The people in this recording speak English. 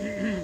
mm